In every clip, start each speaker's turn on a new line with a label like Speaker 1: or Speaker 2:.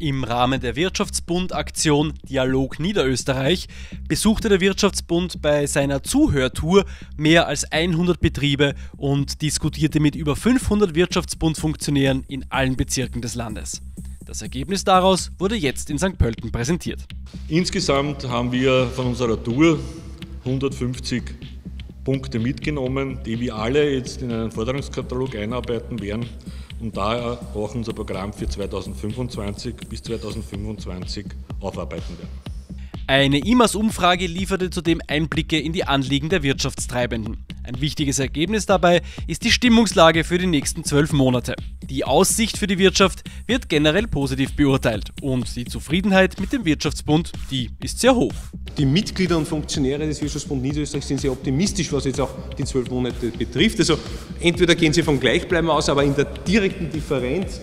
Speaker 1: Im Rahmen der Wirtschaftsbund-Aktion Dialog Niederösterreich besuchte der Wirtschaftsbund bei seiner Zuhörtour mehr als 100 Betriebe und diskutierte mit über 500 Wirtschaftsbund-Funktionären in allen Bezirken des Landes. Das Ergebnis daraus wurde jetzt in St. Pölten präsentiert.
Speaker 2: Insgesamt haben wir von unserer Tour 150 Punkte mitgenommen, die wir alle jetzt in einen Forderungskatalog einarbeiten werden und daher auch unser Programm für 2025 bis 2025 aufarbeiten werden.
Speaker 1: Eine IMAS-Umfrage lieferte zudem Einblicke in die Anliegen der Wirtschaftstreibenden. Ein wichtiges Ergebnis dabei ist die Stimmungslage für die nächsten zwölf Monate. Die Aussicht für die Wirtschaft wird generell positiv beurteilt und die Zufriedenheit mit dem Wirtschaftsbund, die ist sehr hoch.
Speaker 3: Die Mitglieder und Funktionäre des Wirtschaftsbund Niederösterreich sind sehr optimistisch, was jetzt auch die zwölf Monate betrifft. Also entweder gehen sie vom Gleichbleiben aus, aber in der direkten Differenz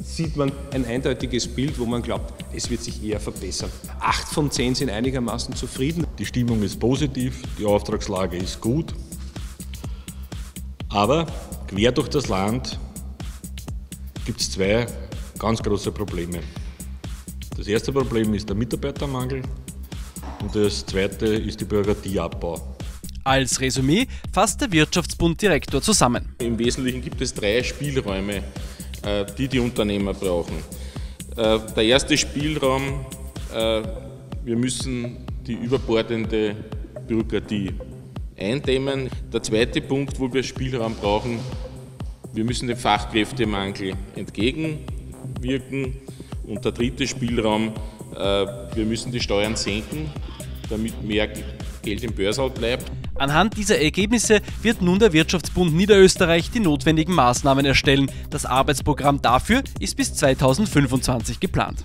Speaker 3: sieht man ein eindeutiges Bild, wo man glaubt, es wird sich eher verbessern. Acht von zehn sind einigermaßen zufrieden.
Speaker 2: Die Stimmung ist positiv, die Auftragslage ist gut. Aber quer durch das Land gibt es zwei ganz große Probleme. Das erste Problem ist der Mitarbeitermangel und das zweite ist der Bürokratieabbau.
Speaker 1: Als Resümee fasst der Wirtschaftsbund-Direktor zusammen.
Speaker 4: Im Wesentlichen gibt es drei Spielräume, äh, die die Unternehmer brauchen. Äh, der erste Spielraum, äh, wir müssen die überbordende Bürokratie eindämmen. Der zweite Punkt, wo wir Spielraum brauchen, wir müssen dem Fachkräftemangel entgegenwirken. Und der dritte Spielraum, wir müssen die Steuern senken, damit mehr Geld im Börsal bleibt.
Speaker 1: Anhand dieser Ergebnisse wird nun der Wirtschaftsbund Niederösterreich die notwendigen Maßnahmen erstellen. Das Arbeitsprogramm dafür ist bis 2025 geplant.